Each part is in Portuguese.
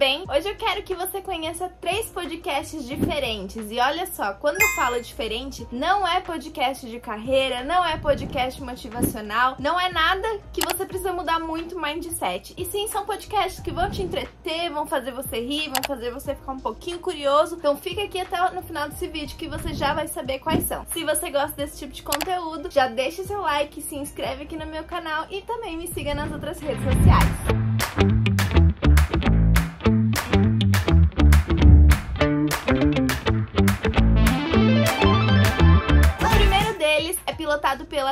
bem? Hoje eu quero que você conheça três podcasts diferentes. E olha só, quando eu falo diferente, não é podcast de carreira, não é podcast motivacional, não é nada que você precisa mudar muito o mindset. E sim, são podcasts que vão te entreter, vão fazer você rir, vão fazer você ficar um pouquinho curioso. Então fica aqui até no final desse vídeo que você já vai saber quais são. Se você gosta desse tipo de conteúdo, já deixa seu like, se inscreve aqui no meu canal e também me siga nas outras redes sociais.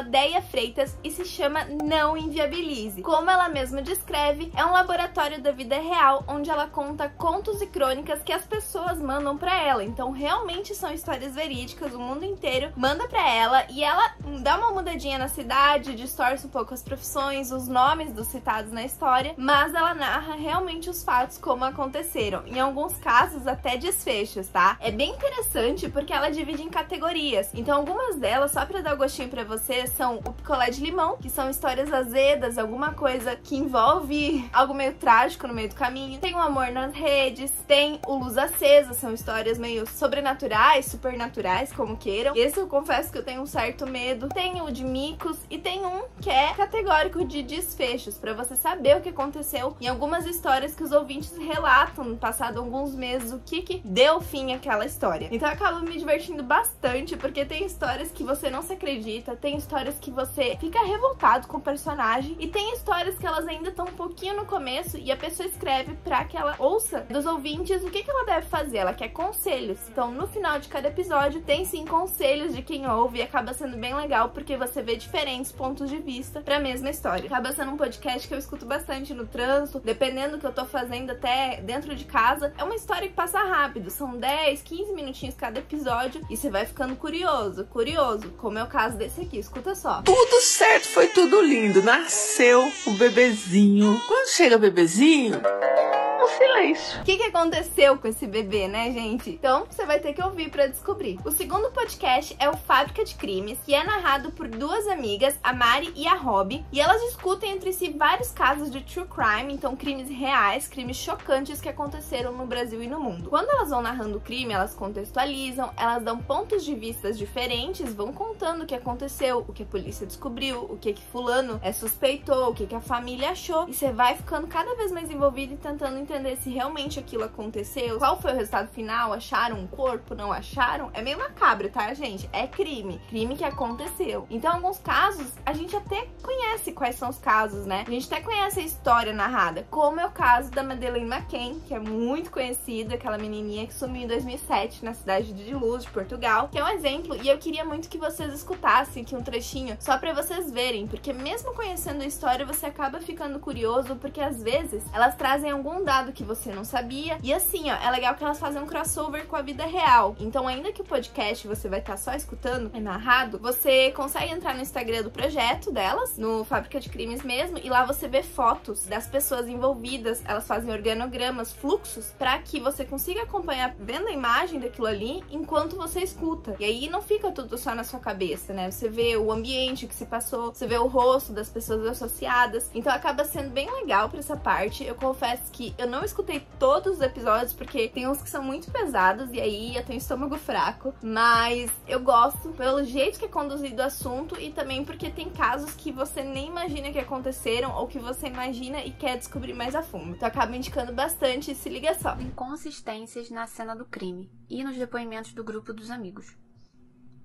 Deia Freitas e se chama Não Inviabilize. Como ela mesma descreve, é um laboratório da vida real onde ela conta contos e crônicas que as pessoas mandam para ela. Então, realmente são histórias verídicas, o mundo inteiro manda para ela e ela dá uma mudadinha na cidade, distorce um pouco as profissões, os nomes dos citados na história, mas ela narra realmente os fatos como aconteceram. Em alguns casos, até desfechos, tá? É bem interessante porque ela divide em categorias. Então, algumas delas, só para dar gostinho para você são o picolé de limão, que são histórias azedas, alguma coisa que envolve algo meio trágico no meio do caminho. Tem o amor nas redes, tem o luz acesa, são histórias meio sobrenaturais, supernaturais, como queiram. Esse eu confesso que eu tenho um certo medo. Tem o de micos e tem um que é categórico de desfechos, para você saber o que aconteceu em algumas histórias que os ouvintes relatam, passado alguns meses, o que que deu fim àquela história. Então eu acabo me divertindo bastante, porque tem histórias que você não se acredita acredita, tem histórias que você fica revoltado com o personagem e tem histórias que elas ainda estão um pouquinho no começo e a pessoa escreve para que ela ouça dos ouvintes o que, que ela deve fazer. Ela quer conselhos. Então, no final de cada episódio, tem sim conselhos de quem ouve e acaba sendo bem legal porque você vê diferentes pontos de vista para a mesma história. Acaba sendo um podcast que eu escuto bastante no trânsito, dependendo do que eu tô fazendo até dentro de casa. É uma história que passa rápido, são 10, 15 minutinhos cada episódio e você vai ficando curioso, curioso, como é o caso desse esse aqui, escuta só. Tudo certo, foi tudo lindo. Nasceu o bebezinho. Quando chega o silêncio. O que, que aconteceu com esse bebê, né, gente? Então, você vai ter que ouvir para descobrir. O segundo podcast é o Fábrica de Crimes, que é narrado por duas amigas, a Mari e a Rob, e elas discutem entre si vários casos de true crime, então crimes reais, crimes chocantes que aconteceram no Brasil e no mundo. Quando elas vão narrando o crime, elas contextualizam, elas dão pontos de vista diferentes, vão contando o que aconteceu, o que a polícia descobriu, o que que fulano é suspeitou, o que que a família achou, e você vai ficando cada vez mais envolvido e tentando entender entender se realmente aquilo aconteceu, qual foi o resultado final, acharam um corpo, não acharam, é meio macabro, tá, gente? É crime, crime que aconteceu. Então, alguns casos, a gente até conhece quais são os casos, né? A gente até conhece a história narrada, como é o caso da Madeleine McCann, que é muito conhecida, aquela menininha que sumiu em 2007 na cidade de Luz, de Portugal, que é um exemplo, e eu queria muito que vocês escutassem aqui um trechinho, só para vocês verem, porque mesmo conhecendo a história, você acaba ficando curioso, porque às vezes elas trazem algum dado que você não sabia. E assim, ó, é legal que elas fazem um crossover com a vida real. Então, ainda que o podcast você vai estar tá só escutando, é narrado, você consegue entrar no Instagram do projeto delas, no Fábrica de Crimes mesmo, e lá você vê fotos das pessoas envolvidas. Elas fazem organogramas, fluxos, para que você consiga acompanhar vendo a imagem daquilo ali enquanto você escuta. E aí não fica tudo só na sua cabeça, né? Você vê o ambiente que se passou, você vê o rosto das pessoas associadas. Então acaba sendo bem legal para essa parte. Eu confesso que eu não escutei todos os episódios, porque tem uns que são muito pesados e aí eu tenho estômago fraco. Mas eu gosto pelo jeito que é conduzido o assunto e também porque tem casos que você nem imagina que aconteceram ou que você imagina e quer descobrir mais a fundo. Então acaba indicando bastante, se liga só. Inconsistências na cena do crime e nos depoimentos do grupo dos amigos.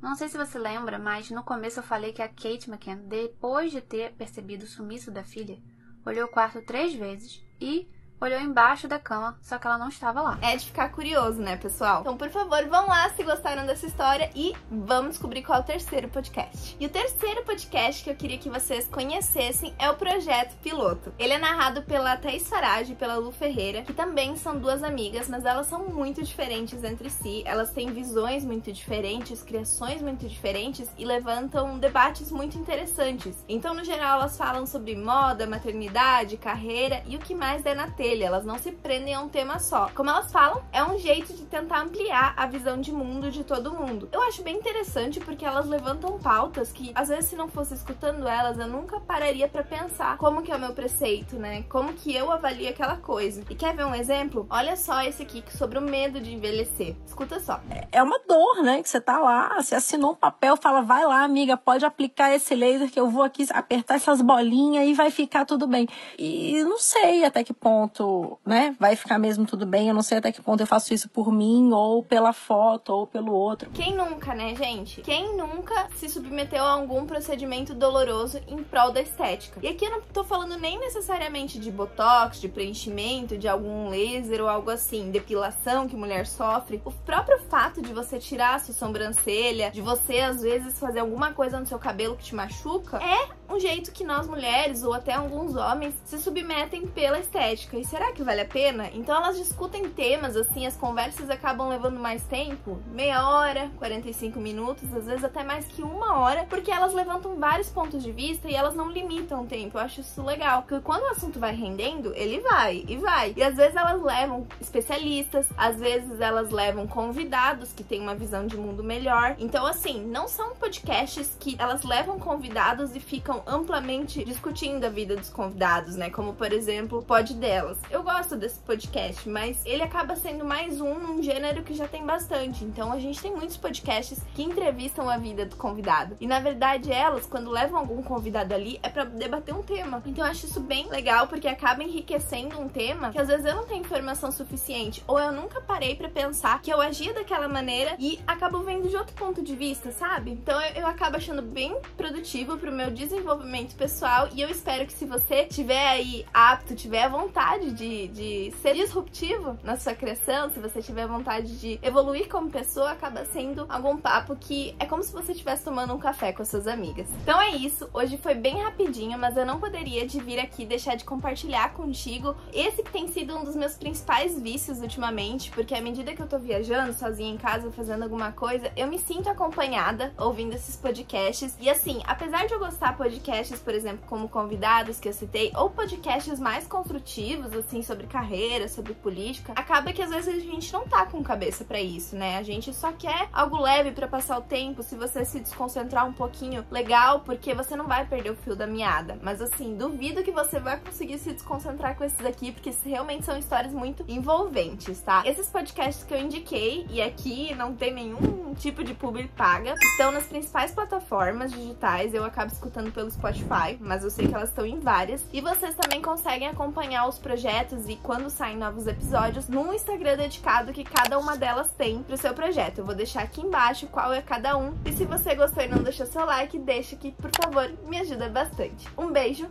Não sei se você lembra, mas no começo eu falei que a Kate McCann, depois de ter percebido o sumiço da filha, olhou o quarto três vezes e olhou embaixo da cama, só que ela não estava lá. É de ficar curioso, né, pessoal? Então, por favor, vão lá se gostaram dessa história e vamos descobrir qual é o terceiro podcast. E o terceiro podcast que eu queria que vocês conhecessem é o Projeto Piloto. Ele é narrado pela Thaís Farage e pela Lu Ferreira, que também são duas amigas, mas elas são muito diferentes entre si. Elas têm visões muito diferentes, criações muito diferentes e levantam debates muito interessantes. Então, no geral, elas falam sobre moda, maternidade, carreira e o que mais der na telha sobrancelha, elas não se prendem a um tema só. Como elas falam, é um jeito de tentar ampliar a visão de mundo de todo mundo. Eu acho bem interessante porque elas levantam pautas que, às vezes, se não fosse escutando elas, eu nunca pararia para pensar como que é o meu preceito, né? Como que eu avalio aquela coisa. E quer ver um exemplo? Olha só esse aqui sobre o medo de envelhecer. Escuta só. É uma dor, né? Que você tá lá, você assinou um papel, fala, vai lá, amiga, pode aplicar esse laser que eu vou aqui apertar essas bolinhas e vai ficar tudo bem. E não sei até que ponto, né? Vai ficar mesmo tudo bem. Eu não sei até que ponto eu faço isso por mim ou pela foto ou pelo outro. Quem nunca, né, gente? Quem nunca se submeteu a algum procedimento doloroso em prol da estética? E aqui eu não tô falando nem necessariamente de botox, de preenchimento, de algum laser ou algo assim, depilação que mulher sofre. O próprio fato de você tirar a sua sobrancelha, de você às vezes fazer alguma coisa no seu cabelo que te machuca, é um jeito que nós mulheres ou até alguns homens se submetem pela estética. E será que vale a pena? Então elas discutem temas assim, as conversas acabam levando mais tempo, meia hora, 45 minutos, às vezes até mais que uma hora, porque elas levantam vários pontos de vista e elas não limitam o tempo. Eu acho isso legal, porque quando o assunto vai rendendo, ele vai e vai. E às vezes elas levam especialistas, às vezes elas levam convidados que têm uma visão de mundo melhor. Então assim, não são podcasts que elas levam convidados e ficam amplamente discutindo a vida dos convidados, né? Como, por exemplo, o Pod Delas. Eu gosto desse podcast, mas ele acaba sendo mais um num gênero que já tem bastante. Então, a gente tem muitos podcasts que entrevistam a vida do convidado. E, na verdade, elas, quando levam algum convidado ali, é para debater um tema. Então, eu acho isso bem legal, porque acaba enriquecendo um tema que, às vezes, eu não tenho informação suficiente, ou eu nunca parei para pensar que eu agia daquela maneira e acabo vendo de outro ponto de vista, sabe? Então, eu, eu acabo achando bem produtivo pro meu desenvolvimento desenvolvimento pessoal e eu espero que se você tiver aí apto, tiver vontade de, de ser disruptivo na sua criação, se você tiver vontade de evoluir como pessoa, acaba sendo algum papo que é como se você estivesse tomando um café com as suas amigas. Então é isso, hoje foi bem rapidinho, mas eu não poderia de vir aqui deixar de compartilhar contigo esse que tem sido um dos meus principais vícios ultimamente, porque à medida que eu tô viajando sozinha em casa, fazendo alguma coisa, eu me sinto acompanhada ouvindo esses podcasts. E assim, apesar de eu gostar podcast podcasts, por exemplo, como convidados que eu citei, ou podcasts mais construtivos, assim, sobre carreira, sobre política, acaba que às vezes a gente não tá com cabeça para isso, né? A gente só quer algo leve para passar o tempo, se você se desconcentrar um pouquinho, legal, porque você não vai perder o fio da meada. Mas assim, duvido que você vai conseguir se desconcentrar com esses aqui, porque realmente são histórias muito envolventes, tá? Esses podcasts que eu indiquei, e aqui não tem nenhum tipo de publi paga, estão nas principais plataformas digitais, eu acabo escutando pelo Spotify, mas eu sei que elas estão em várias. E vocês também conseguem acompanhar os projetos e quando saem novos episódios no Instagram dedicado que cada uma delas tem pro seu projeto. Eu vou deixar aqui embaixo qual é cada um. E se você gostou e não deixou seu like, deixa que, por favor, me ajuda bastante. Um beijo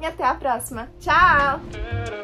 e até a próxima. Tchau!